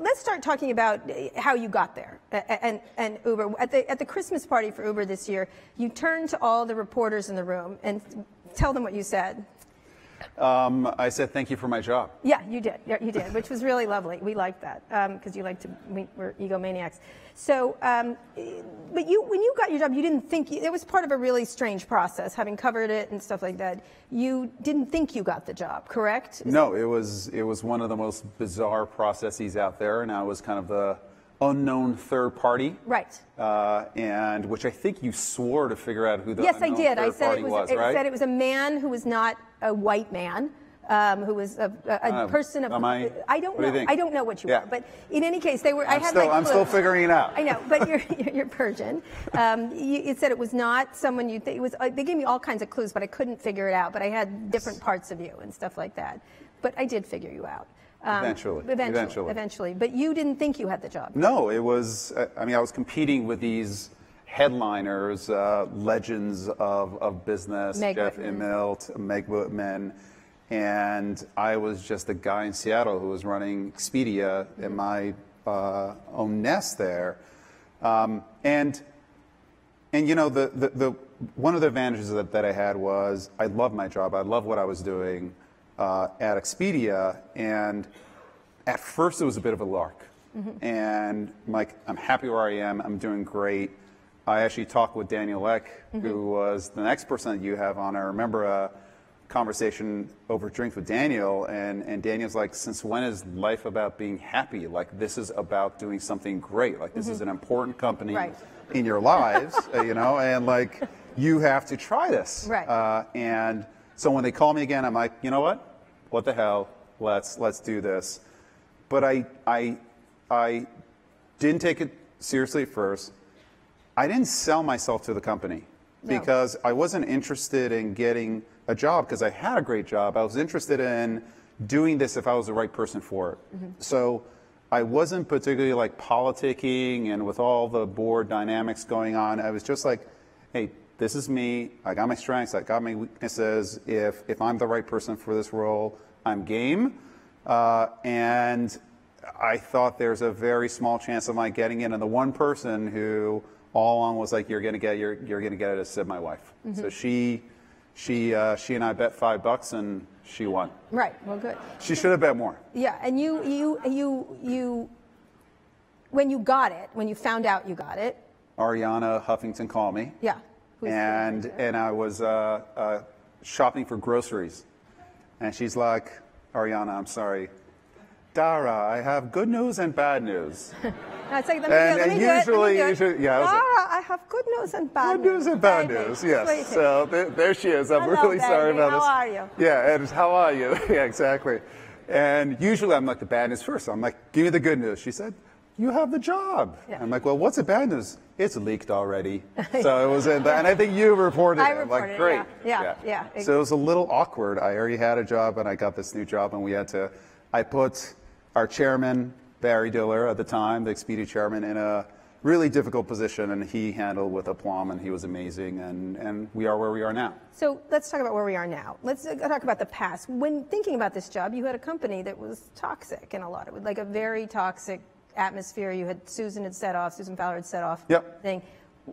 let's start talking about uh, how you got there and, and Uber. At the, at the Christmas party for Uber this year, you turned to all the reporters in the room and tell them what you said. Um, I said thank you for my job. Yeah, you did. Yeah, you did, which was really lovely. We liked that because um, you like to. We, are egomaniacs. So, um, but you, when you got your job, you didn't think it was part of a really strange process, having covered it and stuff like that. You didn't think you got the job, correct? Is no, it was it was one of the most bizarre processes out there, and I was kind of the unknown third party. Right. Uh, and which I think you swore to figure out who the yes, I did. I said it was. was right? said it was a man who was not a white man. Um, who was a, a, a uh, person of. I, I don't know. Do I don't know what you yeah. are, but in any case, they were. I'm I had still, my I'm still figuring it out. I know, but you're you're Persian. Um, you, it said it was not someone you. Th- it was. Uh, they gave me all kinds of clues, but I couldn't figure it out. But I had different parts of you and stuff like that. But I did figure you out. Um, eventually, eventually, eventually, eventually. But you didn't think you had the job. No, it was. Uh, I mean, I was competing with these headliners, uh, legends of, of business, Meg Jeff Whitman. Immelt, Meg Whitman, and I was just a guy in Seattle who was running Expedia mm-hmm. in my uh, own nest there, um, and and you know the, the, the one of the advantages that, that I had was I loved my job. I loved what I was doing uh, at Expedia, and at first it was a bit of a lark. Mm-hmm. And I'm like, I'm happy where I am. I'm doing great. I actually talked with Daniel Ek, mm-hmm. who was the next person that you have on. I remember a conversation over drinks with Daniel, and, and Daniel's like, since when is life about being happy? Like, this is about doing something great. Like, this mm-hmm. is an important company right. in your lives, uh, you know, and like, you have to try this. Right. Uh, and so when they call me again, I'm like, you know what? what the hell? Let's let's do this. But I I I didn't take it seriously at first. I didn't sell myself to the company no. because I wasn't interested in getting a job because I had a great job. I was interested in doing this if I was the right person for it. Mm-hmm. So I wasn't particularly like politicking and with all the board dynamics going on. I was just like, hey, this is me. I got my strengths. I got my weaknesses. If if I'm the right person for this role, I'm game. Uh, and I thought there's a very small chance of my getting in. And the one person who all along was like, "You're gonna get, you're you're gonna get it," Sid, my wife. Mm-hmm. So she she uh, she and I bet five bucks and she won. Right. Well, good. She should have bet more. Yeah, and you you you you when you got it, when you found out you got it. Arianna Huffington called me. Yeah and and I was uh, uh, shopping for groceries, and she's like, Arianna, I'm sorry, Dara, I have good news and bad news. It's like, let me and, do it, and usually, it, usually, yeah. Ah, Dara, I, I have good news and bad good news. Good news and bad Baby. news, yes. So there, there, she is. I'm Hello, really baby. sorry about how this. How are you? Yeah, and how are you? yeah, exactly. And usually I'm like the bad news first. I'm like, give me the good news. She said, you have the job. Yeah. I'm like, well, what's the bad news? It's leaked already. so it was, in the, and I think you reported I it. Reported like, great. Yeah, yeah, yeah. yeah. So it was a little awkward. I already had a job, and I got this new job, and we had to. I put our chairman Barry Diller at the time, the Expedia chairman, in a really difficult position, and he handled with aplomb, and he was amazing, and, and we are where we are now. So let's talk about where we are now. Let's uh, talk about the past. When thinking about this job, you had a company that was toxic in a lot of it, like a very toxic atmosphere. You had Susan had set off, Susan Fowler had set off. Yep. Thing.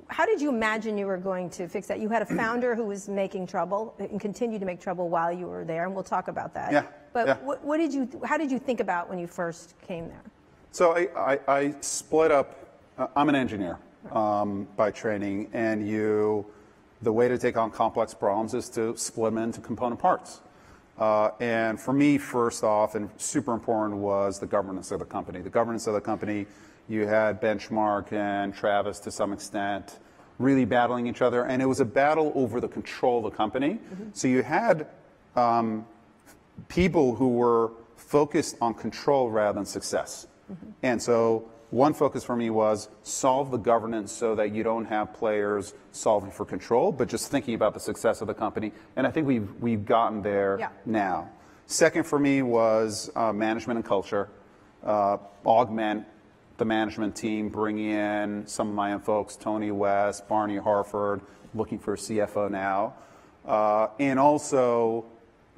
How did you imagine you were going to fix that? You had a founder who was making trouble and continued to make trouble while you were there, and we'll talk about that. Yeah. But yeah. What, what, did you? How did you think about when you first came there? So I, I, I split up. Uh, I'm an engineer um, by training, and you, the way to take on complex problems is to split them into component parts. Uh, and for me, first off, and super important was the governance of the company. The governance of the company, you had Benchmark and Travis to some extent really battling each other, and it was a battle over the control of the company. Mm-hmm. So you had um, people who were focused on control rather than success. Mm-hmm. And so one focus for me was solve the governance so that you don't have players solving for control, but just thinking about the success of the company. And I think we've, we've gotten there yeah. now. Second for me was uh, management and culture. Uh, augment the management team, bring in some of my own folks, Tony West, Barney Harford, looking for a CFO now. Uh, and also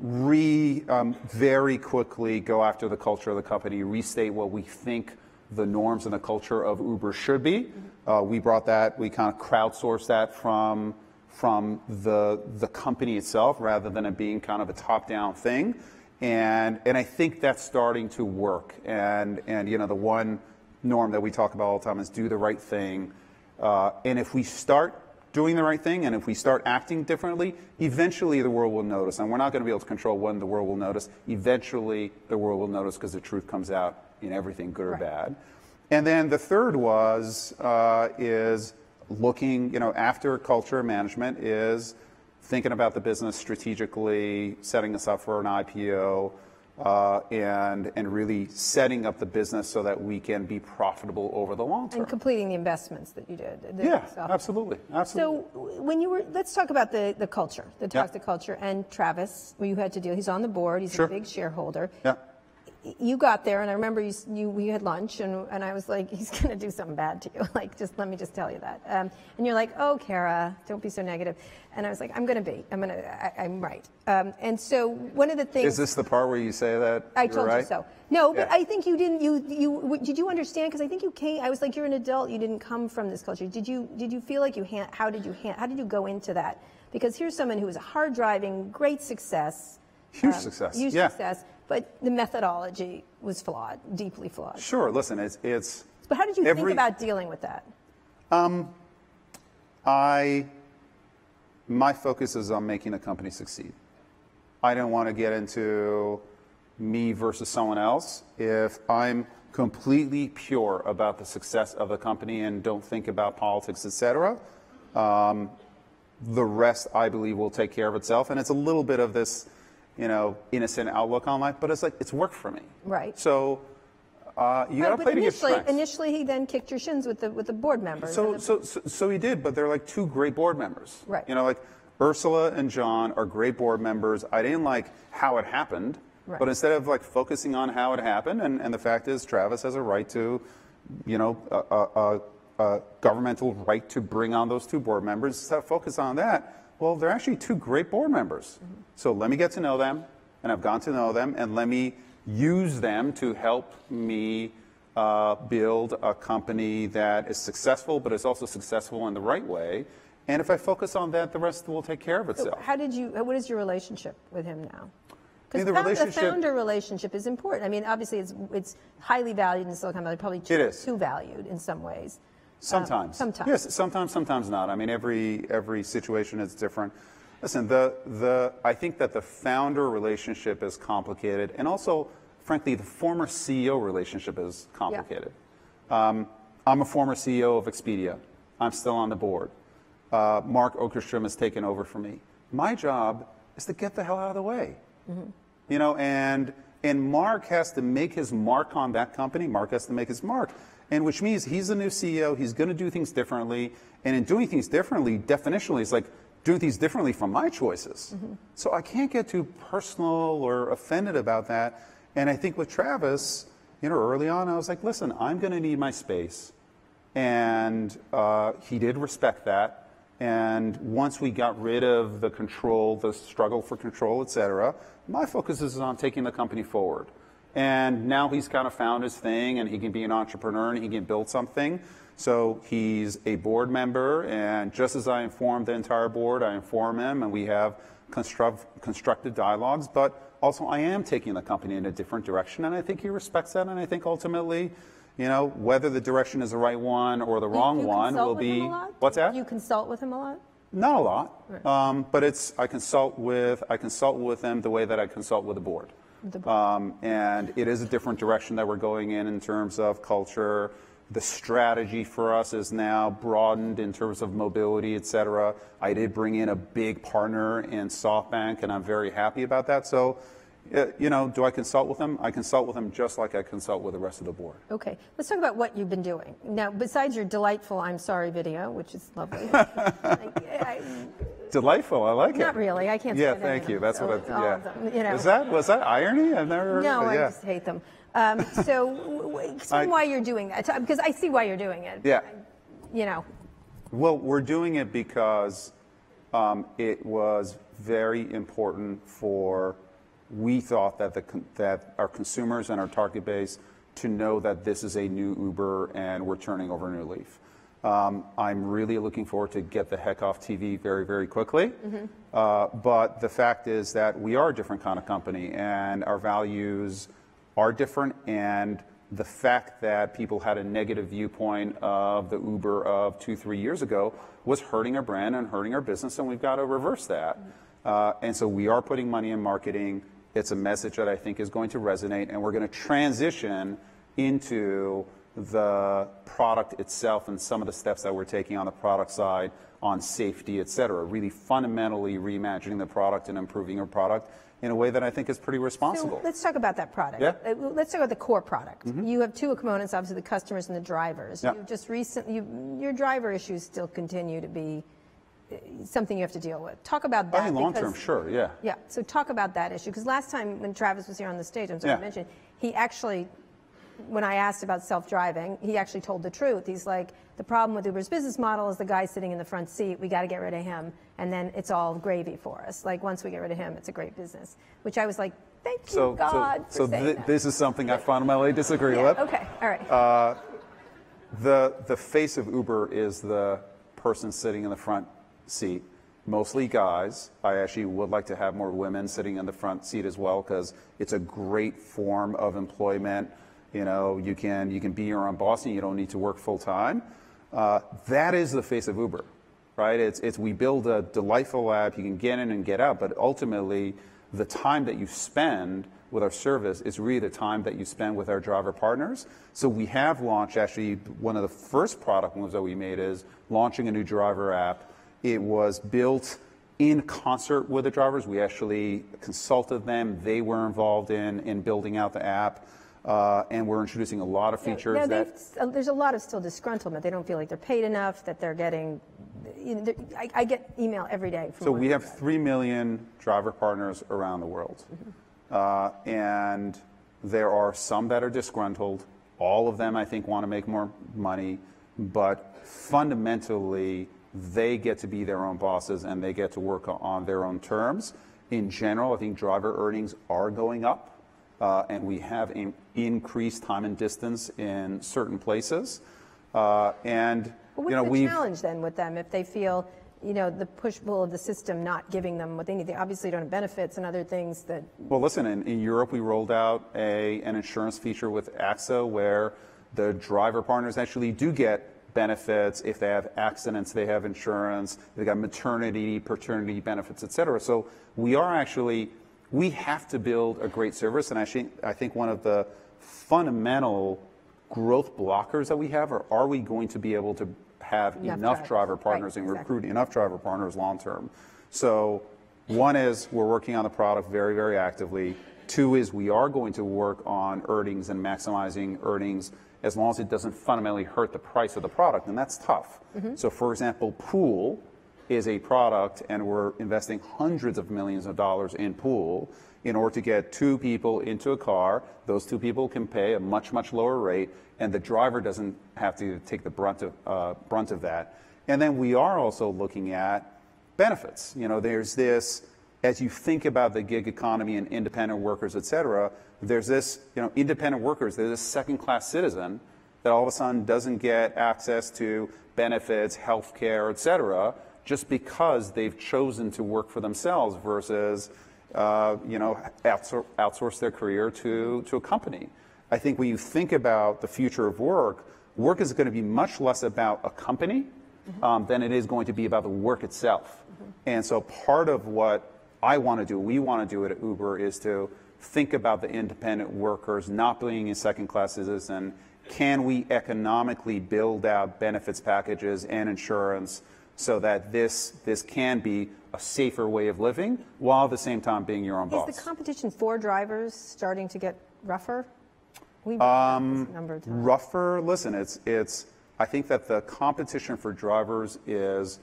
re um, very quickly go after the culture of the company, restate what we think – the norms and the culture of Uber should be. Uh, we brought that, we kind of crowdsourced that from from the the company itself rather than it being kind of a top-down thing. And and I think that's starting to work. And and you know the one norm that we talk about all the time is do the right thing. Uh, and if we start doing the right thing and if we start acting differently, eventually the world will notice. And we're not going to be able to control when the world will notice. Eventually the world will notice because the truth comes out in everything, good or Right. bad. And then the third was uh, is looking, you know, after culture management is thinking about the business strategically, setting us up for an IPO, uh, and and really setting up the business so that we can be profitable over the long term. And completing the investments that you did. the Yeah, absolutely, absolutely. So when you were, let's talk about the, the culture, the toxic culture, and Travis, where you had to deal. He's on the board. He's Sure. a big shareholder. yeah. You got there, and I remember you, you we had lunch, and, and I was like, he's going to do something bad to you. Like, just let me just tell you that. Um, and you're like, oh, Kara, don't be so negative. And I was like, I'm going to be. I'm going to. I'm right. Um, and so one of the things Is this the part where you say that? I told right? you so. No, but Yeah. I think you didn't. You you did you understand? Because I think you came. I was like, you're an adult. You didn't come from this culture. Did you? Did you feel like you? Han- how did you? Han- how did you go into that? Because here's someone who was a hard driving, great success, Huge um, success. huge yeah. success, but the methodology was flawed, deeply flawed. Sure. Listen, it's it's. But how did you every, think about dealing with that? I, my focus is on making the company succeed. I don't want to get into me versus someone else. If I'm completely pure about the success of the company and don't think about politics, et cetera, um, the rest I believe will take care of itself. And it's a little bit of this, you know, innocent outlook on life, but it's like it's worked for me. Right. So uh, you got to play to your initially, strengths. initially, he then kicked your shins with the with the board members. So, the- so, so, so he did, but they're like two great board members. Right. You know, like Ursula and John are great board members. I didn't like how it happened, Right. but instead of like focusing on how it happened, and, and the fact is, Travis has a right to, you know, a, a, a, a governmental right to bring on those two board members. Instead focus on that, well, they're actually two great board members. Mm-hmm. So let me get to know them, and I've gotten to know them, and let me use them to help me uh, build a company that is successful, but is also successful in the right way. And if I focus on that, the rest will take care of So itself. how did you? What is your relationship with him now? Because the the founder relationship is important. I mean, obviously, it's it's highly valued in Silicon Valley, probably too, too valued in some ways. Sometimes. sometimes. Yes, sometimes, sometimes not. I mean, every every situation is different. Listen, the the I think that the founder relationship is complicated, and also, frankly, the former CEO relationship is complicated. Um, I'm a former CEO of Expedia. I'm still on the board. Uh, Mark Okerstrom has taken over for me. My job is to get the hell out of the way. You know, and and Mark has to make his mark on that company. Mark has to make his mark, and which means he's the new CEO. He's going to do things differently, and in doing things differently, definitionally, it's like doing things differently from my choices. So I can't get too personal or offended about that. And I think with Travis, you know, early on, I was like, listen, I'm going to need my space, and uh, he did respect that. And once we got rid of the control, the struggle for control, et cetera, my focus is on taking the company forward. And now he's kind of found his thing and he can be an entrepreneur and he can build something. So he's a board member. And just as I informed the entire board, I inform him and we have construct, constructive dialogues. But also, I am taking the company in a different direction. And I think he respects that. And I think ultimately, you know, whether the direction is the right one or the wrong you one will be. a lot? What's that? You consult with him a lot? Not a lot, um, but it's I consult with I consult with him the way that I consult with the board, Um, and it is a different direction that we're going in in terms of culture. The strategy for us is now broadened in terms of mobility, et cetera. I did bring in a big partner in SoftBank, and I'm very happy about that. So, uh, you know, do I consult with them? I consult with them just like I consult with the rest of the board. Okay, let's talk about what you've been doing. Now, besides your delightful I'm sorry video, which is lovely. I- I- Delightful, I like it. Not really, I can't Yeah, thank you. That's what I. Yeah. you know. Was that was that irony? I've never. No, I just hate them. Um, so, explain I- why you're doing that, because I see why you're doing it. Yeah. You know, Well, we're doing it because um, it was very important for. We thought that the that our consumers and our target base to know that this is a new Uber and we're turning over a new leaf. Um, I'm really looking forward to get the heck off TV very, very quickly. Uh, but the fact is that we are a different kind of company and our values are different. And the fact that people had a negative viewpoint of the Uber of two, three years ago was hurting our brand and hurting our business, and we've got to reverse that. Uh, and so we are putting money in marketing. It's a message that I think is going to resonate, and we're going to transition into the product itself and some of the steps that we're taking on the product side on safety, et cetera, really fundamentally reimagining the product and improving our product in a way that I think is pretty responsible. So let's talk about that product. Yeah. Uh, Let's talk about the core product. You have two components, obviously the customers and the drivers. Yeah. You've just recently, you, your driver issues still continue to be uh, something you have to deal with. Talk about that. I long term, sure, yeah. Yeah, so talk about that issue, because last time when Travis was here on the stage, I'm sorry to Yeah. mention, he actually, when I asked about self-driving, he actually told the truth. He's like, the problem with Uber's business model is the guy sitting in the front seat, we got to get rid of him, and then it's all gravy for us. Like, once we get rid of him, it's a great business, which I was like, thank you, So, God, so, so for saying thi- that. this is something I fundamentally disagree Yeah, with. okay, all right. Uh, The, the face of Uber is the person sitting in the front seat, mostly guys. I actually would like to have more women sitting in the front seat as well because it's a great form of employment. You know, you can, you can be your own boss and you don't need to work full time. Uh, that is the face of Uber, right? It's, it's we build a delightful app, you can get in and get out, but ultimately, the time that you spend with our service is really the time that you spend with our driver partners. So we have launched actually one of the first product moves that we made is launching a new driver app. It was built in concert with the drivers. We actually consulted them. They were involved in, in building out the app. Uh, and we're introducing a lot of features Now, that uh, there's a lot of still disgruntlement. They don't feel like they're paid enough, that they're getting, you know, they're- I, I get email every day from So we have. 3 million driver partners around the world. Uh, and there are some that are disgruntled. All of them, I think, want to make more money. But fundamentally, they get to be their own bosses and they get to work on their own terms. In general, I think driver earnings are going up. Uh, and we have in- increased time and distance in certain places. Uh, and, Well, you know, What's the challenge then with them if they feel, you know, the push-pull of the system not giving them what they need? They obviously don't have benefits and other things that, Well, listen, in, in Europe, we rolled out a, an insurance feature with AXA where the driver partners actually do get benefits if they have accidents, they have insurance, They've got maternity, paternity benefits, et cetera. So we are actually, we have to build a great service. And I think, I think one of the fundamental growth blockers that we have are, are we going to be able to have Enough enough, driver Right, partners and exactly. recruit enough driver partners long term. So one is we're working on the product very, very actively. Two is we are going to work on earnings and maximizing earnings as long as it doesn't fundamentally hurt the price of the product, and that's tough. Mm-hmm. So for example, Pool is a product and we're investing hundreds of millions of dollars in Pool in order to get two people into a car. Those two people can pay a much, much lower rate, and the driver doesn't have to take the brunt of, uh, brunt of that. And then we are also looking at benefits. You know, there's this, as you think about the gig economy and independent workers, et cetera, there's this, you know, independent workers, there's this second class citizen that all of a sudden doesn't get access to benefits, health care, et cetera, just because they've chosen to work for themselves versus, uh, you know, outsource, outsource their career to, to a company. I think when you think about the future of work, work is going to be much less about a company um, than it is going to be about the work itself. And so part of what I want to do, we want to do it at Uber, is to think about the independent workers not being a second class citizen. Can we economically build out benefits packages and insurance so that this, this can be a safer way of living while at the same time being your own is boss? the competition for drivers starting to get rougher? We've um, number of times. rougher. Listen, it's it's. I think that the competition for drivers is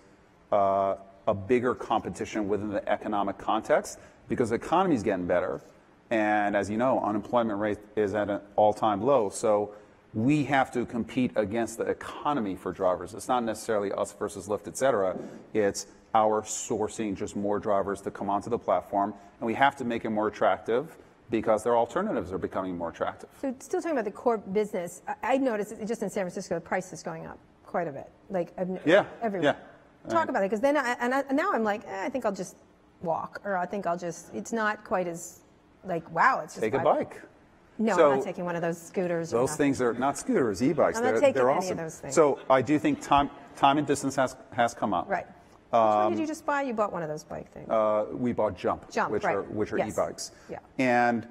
uh, a bigger competition within the economic context because the economy is getting better, and as you know, unemployment rate is at an all-time low. So we have to compete against the economy for drivers. It's not necessarily us versus Lyft, et cetera. It's our sourcing just more drivers to come onto the platform, and we have to make it more attractive because their alternatives are becoming more attractive. So still talking about the core business, I, noticed just in San Francisco, the price is going up quite a bit. Like Yeah, everywhere. yeah. Talk about it because then I, and, I, now I'm like, eh, I think I'll just walk, or I think I'll just. It's not quite as like wow. It's just Take a bike. No, So- I'm not taking one of those scooters. or Those things are not scooters, e-bikes. I'm not they're, taking they're any of awesome. those things. So I do think time, time and distance has, has come up. Right. Which one did you just buy? You bought one of those bike things. Um, Uh, we bought Jump, Jump, which right. are which are Yes. e-bikes. Yeah. And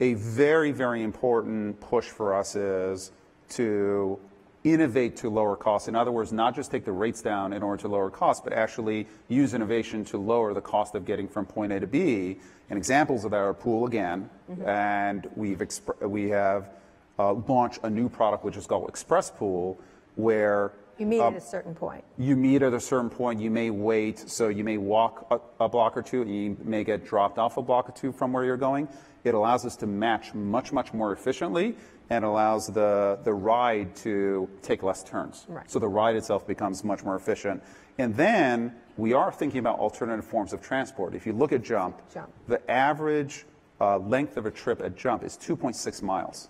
a very very important push for us is to innovate to lower costs. In other words, not just take the rates down in order to lower costs, but actually use innovation to lower the cost of getting from point A to B. And examples of that are Pool again, Mm-hmm. and we've exp- we have uh, launched a new product which is called Express Pool, where you meet um, at a certain point. you meet at a certain point, you may wait, so you may walk a, a block or two, and you may get dropped off a block or two from where you're going. It allows us to match much, much more efficiently and allows the, the ride to take less turns. Right. So the ride itself becomes much more efficient. And then we are thinking about alternative forms of transport. If you look at Jump, Jump. the average uh, length of a trip at Jump is 2.6 miles.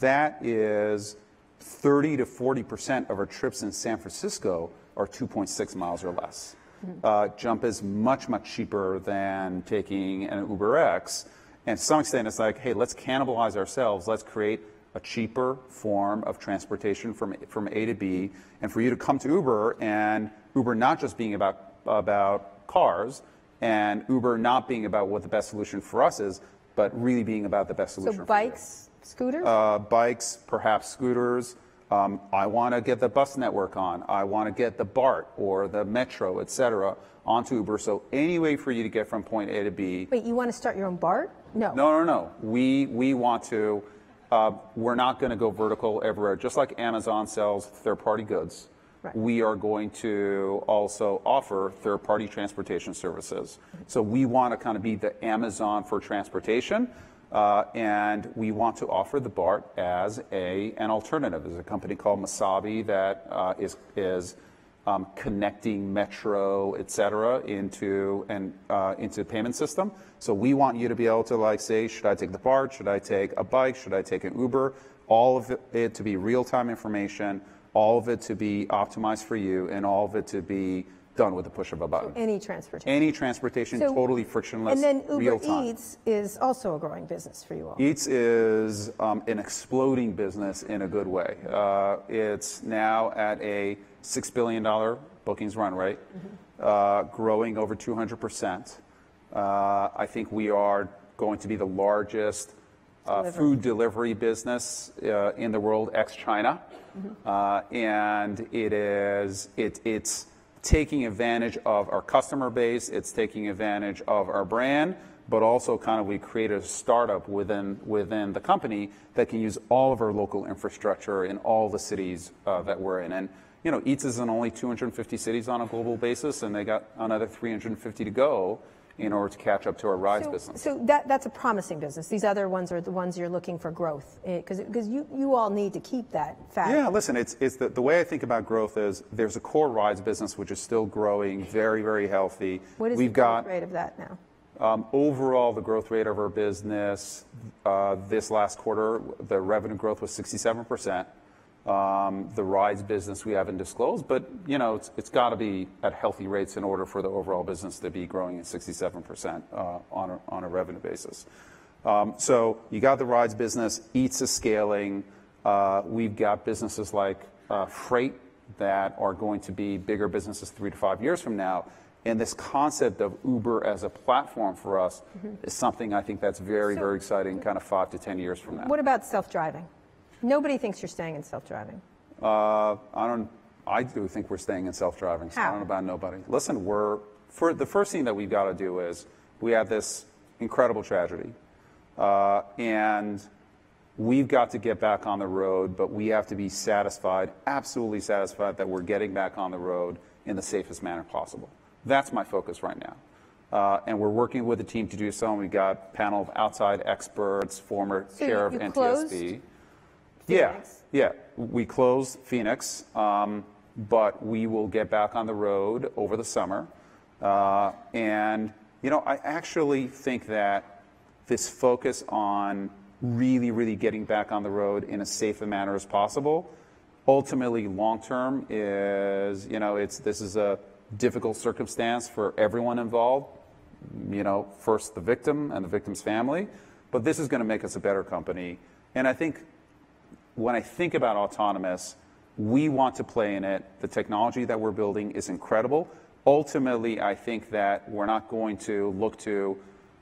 That is 30 to 40 percent of our trips in San Francisco are 2.6 miles or less. Uh, Jump is much, much cheaper than taking an Uber X. And to some extent, it's like, hey, let's cannibalize ourselves. Let's create a cheaper form of transportation from, from A to B. And for you to come to Uber and Uber not just being about, about cars and Uber not being about what the best solution for us is, but really being about the best solution So for you bikes, scooters. uh, bikes, perhaps scooters. Um, I want to get the bus network on. I want to get the BART or the Metro, et cetera, onto Uber. So any way for you to get from point A to B. Wait, you want to start your own BART? No. No, no, no. We we want to. Uh, we're not going to go vertical everywhere. Just like Amazon sells third-party goods, Right. we are going to also offer third-party transportation services. So we want to kind of be the Amazon for transportation, uh, and we want to offer the BART as a an alternative. There's a company called Masabi that uh, is is um, connecting Metro, et cetera, into and uh, into payment system. So we want you to be able to like say, should I take the BART? Should I take a bike? Should I take an Uber? All of it, it to be real-time information, all of it to be optimized for you, and all of it to be done with the push of a button. Any transportation. Any transportation, So- totally frictionless, and then Uber. Eats is also a growing business for you all. Eats is um, an exploding business in a good way. Uh, it's now at a $6 billion bookings run rate, uh, growing over 200%. Uh, I think we are going to be the largest uh, Delivery. food delivery business uh, in the world, ex China. Uh, and it is, it, it's taking advantage of our customer base, it's taking advantage of our brand, but also kind of we create a startup within, within the company that can use all of our local infrastructure in all the cities uh, that we're in. And, you know, Eats is in only 250 cities on a global basis, and they got another 350 to go in order to catch up to our rides So, business. so that, that's a promising business. These other ones are the ones you're looking for growth because because you, you all need to keep that fat. Yeah, listen, it's, it's the, the way I think about growth is there's a core rides business which is still growing, very, very healthy. What is We've the got rate of that now? um, overall the growth rate of our business uh, this last quarter, the revenue growth was 67%. Um, the rides business we haven't disclosed, but you know it's, it's got to be at healthy rates in order for the overall business to be growing at 67% uh, on, a, revenue basis. Um, so you got the rides business, Eats is scaling. Uh, we've got businesses like uh, Freight that are going to be bigger businesses three to five years from now. And this concept of Uber as a platform for us is something I think that's very, very exciting, kind of five to 10 years from now. What about self-driving? Nobody thinks you're staying in self-driving. Uh, I don't. I do think we're staying in self-driving. So I don't know about nobody. Listen, we're for the first thing that we've got to do is we have this incredible tragedy, uh, and we've got to get back on the road. But we have to be satisfied, absolutely satisfied, that we're getting back on the road in the safest manner possible. That's my focus right now. Uh, and we're working with the team to do so. And we've got a panel of outside experts, former So chair you- of NTSB. closed Yeah, yeah. We closed Phoenix, um, but we will get back on the road over the summer. Uh, and, you know, I actually think that this focus on really, really getting back on the road in a safe a manner as possible. Ultimately, long term is, you know, it's this is a difficult circumstance for everyone involved. You know, first the victim and the victim's family, but this is going to make us a better company. And I think when I think about autonomous, we want to play in it. The technology that we're building is incredible. Ultimately, I think that we're not going to look to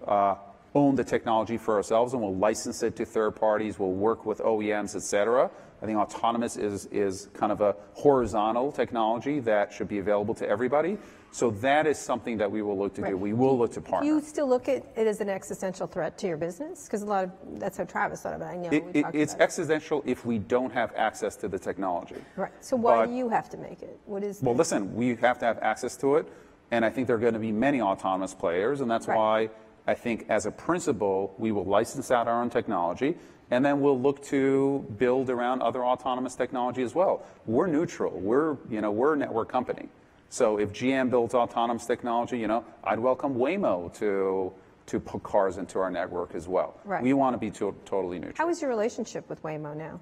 uh, own the technology for ourselves, and we'll license it to third parties. We'll work with OEMs, et cetera. I think autonomous is, is kind of a horizontal technology that should be available to everybody. So that is something that we will look to Right. do. We will look to partner. Do you still look at it as an existential threat to your business? Because a lot of, that's how Travis thought about it. I know, It- we it- it's about it. existential if we don't have access to the technology. Right, so why but- do you have to make it? What is? Well, the- listen, we have to have access to it, and I think there are going to be many autonomous players, and that's Right. why I think, as a principle, we will license out our own technology, and then we'll look to build around other autonomous technology as well. We're neutral. We're, you know, we're a network company. So if GM builds autonomous technology, you know, I'd welcome Waymo to to put cars into our network as well. Right. We want to be to- totally neutral. How is your relationship with Waymo now?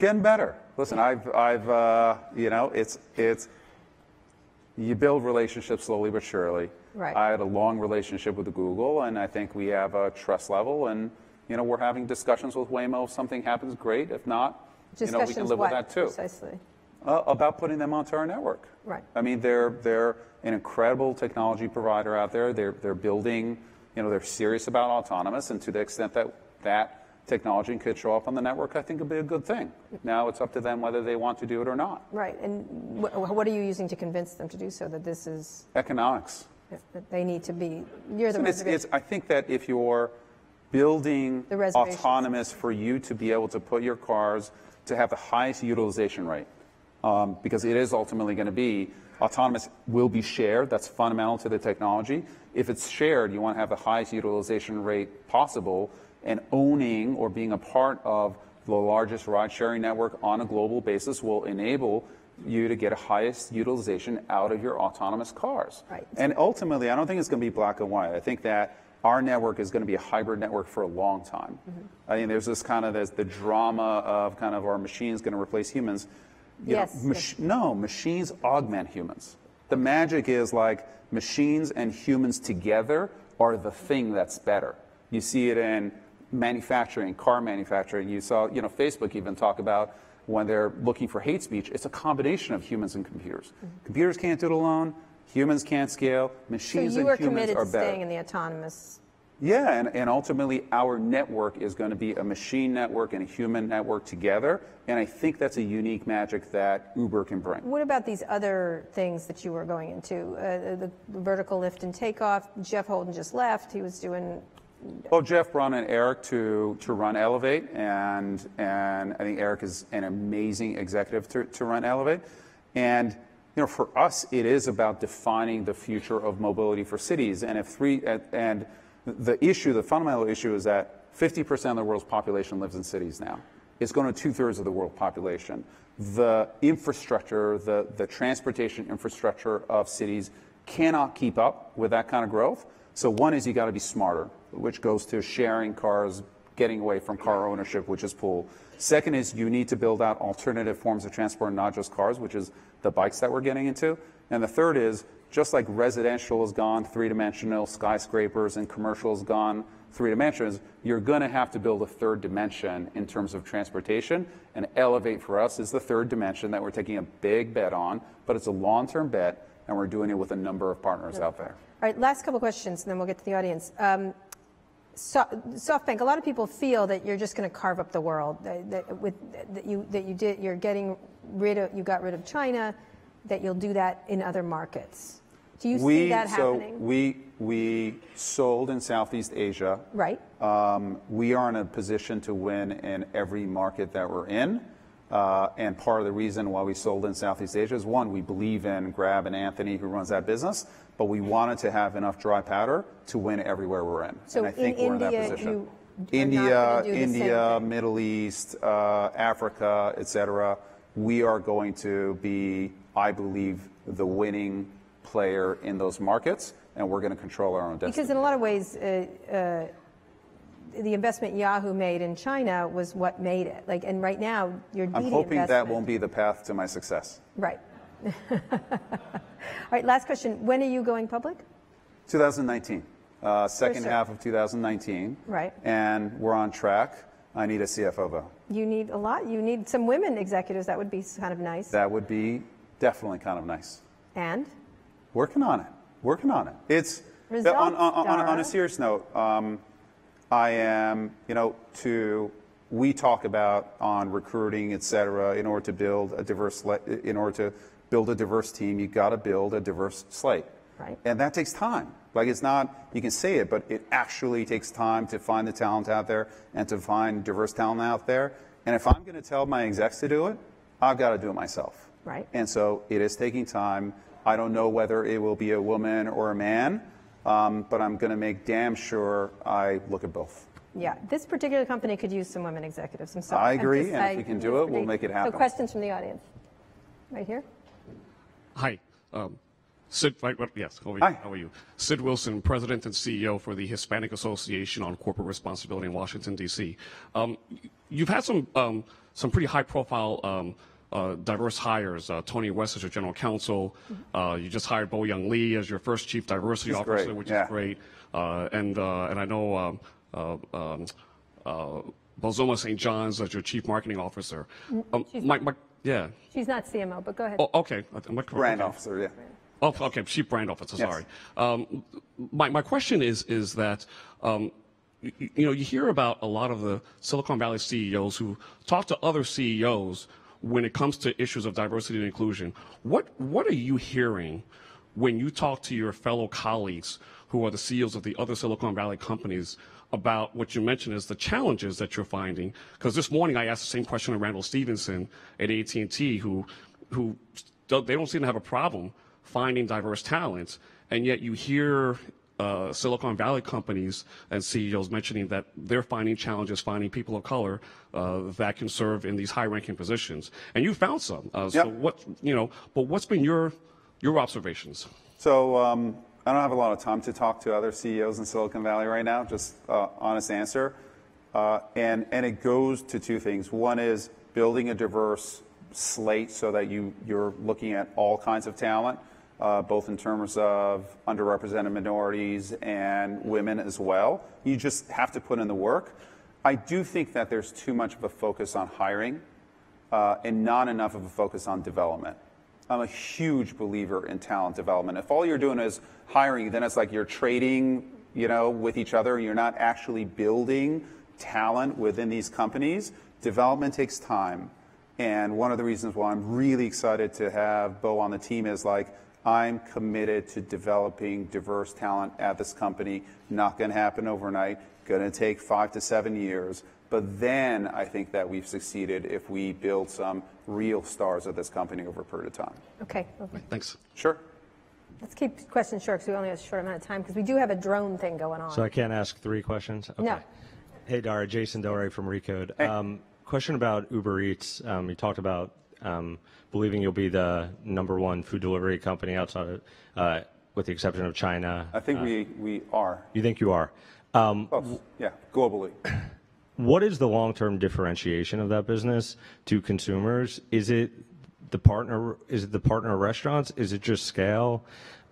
Getting better. Listen, I've, I've, uh, you know, it's, it's, you build relationships slowly but surely. Right. I had a long relationship with Google, and I think we have a trust level, and you know, we're having discussions with Waymo. If something happens, great. If not, you know, we can live what, with that too. Precisely. Uh, about putting them onto our network. Right. I mean, they're they're an incredible technology provider out there. They're they're building, you know, they're serious about autonomous, and to the extent that that technology could show up on the network, I think it'd be a good thing. Now it's up to them whether they want to do it or not. Right, and wh- what are you using to convince them to do so, that this is, Economics. that they need to be, you're the it's, it's, I think that if you're building The autonomous for you to be able to put your cars to have the highest utilization rate, um, because it is ultimately going to be autonomous will be shared. That's fundamental to the technology. If it's shared, you want to have the highest utilization rate possible, and owning or being a part of the largest ride-sharing network on a global basis will enable you to get a highest utilization out of your autonomous cars. Right. And ultimately, I don't think it's going to be black and white. I think that our network is going to be a hybrid network for a long time. Mm-hmm. I think there's this kind of there's the drama of kind of our machines going to replace humans. You know, Yes, mach- yes. No, machines augment humans. The magic is like machines and humans together are the thing that's better. You see it in manufacturing, car manufacturing. You saw, you know, Facebook even talk about when they're looking for hate speech, it's a combination of humans and computers. Mm-hmm. Computers can't do it alone. Humans can't scale. Machines you and are humans committed are to staying in the autonomous, Yeah, and, and ultimately our network is going to be a machine network and a human network together. And I think that's a unique magic that Uber can bring. what about these other things that you were going into? Uh, the vertical lift and takeoff, Jeff Holden just left, he was doing, Well, Jeff brought in Eric to, to run Elevate, and, and I think Eric is an amazing executive to, to run Elevate. And you know, for us, it is about defining the future of mobility for cities. And if three, and- and the issue, the fundamental issue is that 50% of the world's population lives in cities now. It's going to two thirds of the world population. The infrastructure, the, the transportation infrastructure of cities cannot keep up with that kind of growth. So one is you got to be smarter, which goes to sharing cars, getting away from car ownership, which is pool. Second is you need to build out alternative forms of transport, not just cars, which is the bikes that we're getting into. And the third is just like residential has gone three dimensional, skyscrapers and commercial has gone three dimensions, you're going to have to build a third dimension in terms of transportation. And Elevate for us is the third dimension that we're taking a big bet on, but it's a long term bet, and we're doing it with a number of partners out there. all right, last couple questions, and then we'll get to the audience. Um, so, SoftBank, a lot of people feel that you're just going to carve up the world, that, that with, that you, that you did, you're getting rid of, you got rid of China, that you'll do that in other markets. Do you see we that so we we sold in Southeast Asia. Right. Um, we are in a position to win in every market that we're in. Uh, and part of the reason why we sold in Southeast Asia is one, we believe in Grab and Anthony, who runs that business, but we wanted to have enough dry powder to win everywhere we're in. So and I think in we're in India, that position. you India, gonna do the same India. Middle East, uh, Africa, et cetera, we are going to be, I believe, the winning player in those markets, and we're going to control our own destiny. Because in a lot of ways, uh, uh, the investment Yahoo made in China was what made it. Like, and right now you're. I'm hoping that won't be the path to my success. Right. All right, last question. When are you going public? 2019, uh, second half of 2019. Right. And we're on track. I need a CFO though. You need a lot. You need some women executives. That would be kind of nice. That would be definitely kind of nice. and Working on it. Working on it. It's Results, on, on, on, on a serious note. Um, I am, you know, to we talk about on recruiting, et cetera. In order to build a diverse, in order to build a diverse team, you got to build a diverse slate. Right. And that takes time. Like it's not you can say it, but it actually takes time to find the talent out there and to find diverse talent out there. And if I'm going to tell my execs to do it, I've got to do it myself. Right. And so it is taking time. I don't know whether it will be a woman or a man, um, but I'm going to make damn sure I look at both. yeah, this particular company could use some women executives. I'm sorry. I agree, just- and if we can do it, we'll make it happen. So happen. questions from the audience, right here. Hi. Um, Sid, right, what- yes, how are, Hi. How are you? Cid Wilson, President and CEO for the Hispanic Association on Corporate Responsibility in Washington, D.C. Um, you've had some, um, some pretty high profile um, uh, diverse hires. Uh, Tony West as your general counsel. Uh, you just hired Bo Young Lee as your first chief diversity He's officer, great, which yeah. is great. Uh, and, uh, and I know um, uh, um, uh, Bozoma St. John's as your chief marketing officer. Um, my, my, yeah. She's not CMO, but go ahead. Oh, okay. Am I? Brand Okay. officer, yeah. Oh, okay, chief brand officer. Yes. Sorry. Um, my my question is is that um, you, you know you hear about a lot of the Silicon Valley CEOs who talk to other CEOs when it comes to issues of diversity and inclusion. What what are you hearing when you talk to your fellow colleagues who are the CEOs of the other Silicon Valley companies about what you mentioned as the challenges that you're finding? Because this morning I asked the same question to Randall Stephenson at AT&T, who who they don't seem to have a problem finding diverse talent, and yet you hear uh, Silicon Valley companies and CEOs mentioning that they're finding challenges finding people of color uh, that can serve in these high-ranking positions. And you found some. Uh, so Yep. what you know? But what's been your your observations? So um, I don't have a lot of time to talk to other CEOs in Silicon Valley right now. Just uh, honest answer, uh, and and it goes to two things. One is building a diverse slate so that you you're looking at all kinds of talent, uh, both in terms of underrepresented minorities and women as well. You just have to put in the work. I do think that there's too much of a focus on hiring uh, and not enough of a focus on development. I'm a huge believer in talent development. If all you're doing is hiring, then it's like you're trading, you know, with each other. You're not actually building talent within these companies. Development takes time. And one of the reasons why I'm really excited to have Bo on the team is like, I'm committed to developing diverse talent at this company. Not going to happen overnight. Going to take five to seven years. But then I think that we've succeeded if we build some real stars at this company over a period of time. Okay, okay. Thanks. Sure. let's keep questions short because we only have a short amount of time because we do have a drone thing going on. So I can't ask three questions? Okay. No. Hey, Dara, Jason Del Rey from Recode. Hey. Um, question about Uber Eats. Um, you talked about um, believing you'll be the number one food delivery company outside of, uh, with the exception of China. I think we, we are. You think you are? Um, Close. Yeah, globally. what is the long-term differentiation of that business to consumers? Is it the partner? Is it the partner restaurants? Is it just scale?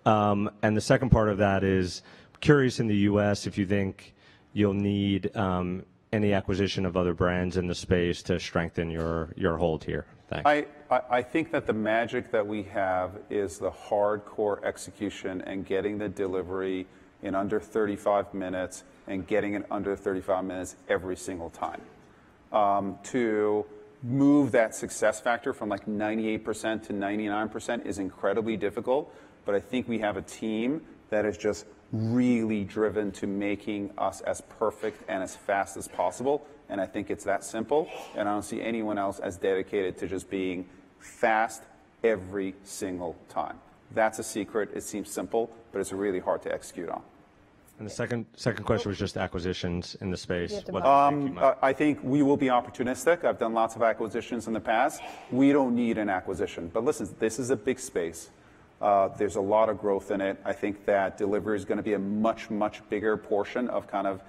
Um, and the second part of that is curious in the U.S. if you think you'll need um, any acquisition of other brands in the space to strengthen your your hold here. Thanks. I, I, think that the magic that we have is the hardcore execution and getting the delivery in under 35 minutes and getting it under 35 minutes every single time. Um, to move that success factor from like 98% to 99% is incredibly difficult, but I think we have a team that is just really driven to making us as perfect and as fast as possible. And I think it's that simple. And I don't see anyone else as dedicated to just being fast every single time. That's a secret. It seems simple, but it's really hard to execute on. and the second second question was just acquisitions in the space. have What buy. do you think you Uh, I think we will be opportunistic. I've done lots of acquisitions in the past. We don't need an acquisition. But listen, this is a big space. Uh, there's a lot of growth in it. I think that delivery is going to be a much, much bigger portion of kind of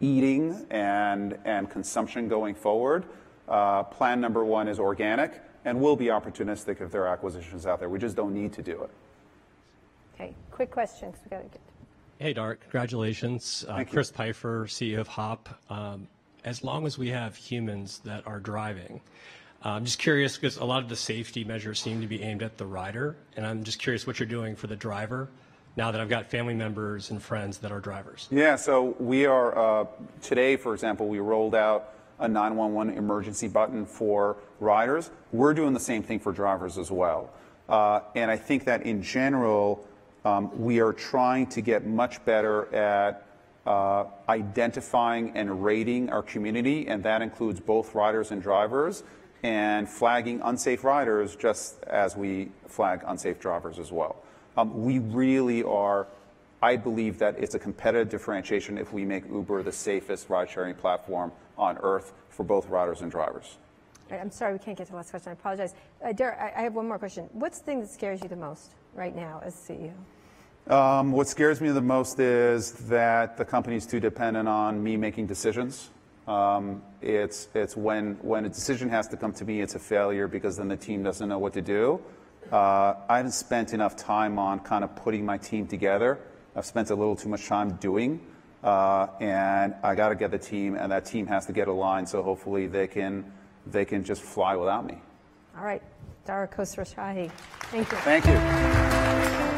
eating and, and consumption going forward, uh, plan number one is organic, and we'll be opportunistic if there are acquisitions out there. We just don't need to do it. Okay, quick question, 'cause we got to get. Hey, Dart, congratulations. Uh, Thank you. Chris Pfeiffer, CEO of Hop. Um, as long as we have humans that are driving, I'm just curious because a lot of the safety measures seem to be aimed at the rider, and I'm just curious what you're doing for the driver now that I've got family members and friends that are drivers. Yeah, so we are, uh, today, for example, we rolled out a 911 emergency button for riders. We're doing the same thing for drivers as well. Uh, and I think that in general, um, we are trying to get much better at uh, identifying and rating our community, and that includes both riders and drivers, and flagging unsafe riders just as we flag unsafe drivers as well. Um, we really are I believe that it's a competitive differentiation if we make Uber the safest ride-sharing platform on earth for both riders and drivers. I'm sorry, we can't get to the last question. I apologize. Uh, Dara, I, I have one more question. What's the thing that scares you the most right now as CEO? Um, what scares me the most is that the company's too dependent on me making decisions. Um, it's it's when when a decision has to come to me, it's a failure because then the team doesn't know what to do. Uh, I haven't spent enough time on kind of putting my team together. I've spent a little too much time doing, uh, and I got to get the team, and that team has to get aligned. So hopefully they can they can just fly without me. All right, Dara Khosrowshahi. Thank you. Thank you.